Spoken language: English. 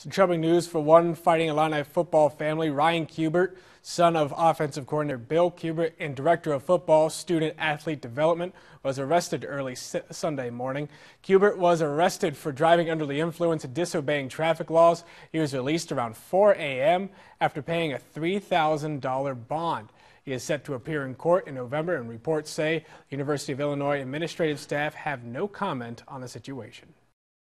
Some troubling news for one Fighting Illini football family. Ryan Cubit, son of offensive coordinator Bill Cubit and director of football student athlete development, was arrested early Sunday morning. Cubit was arrested for driving under the influence and disobeying traffic laws. He was released around 4 a.m. after paying a $3,000 bond. He is set to appear in court in November, and reports say University of Illinois administrative staff have no comment on the situation.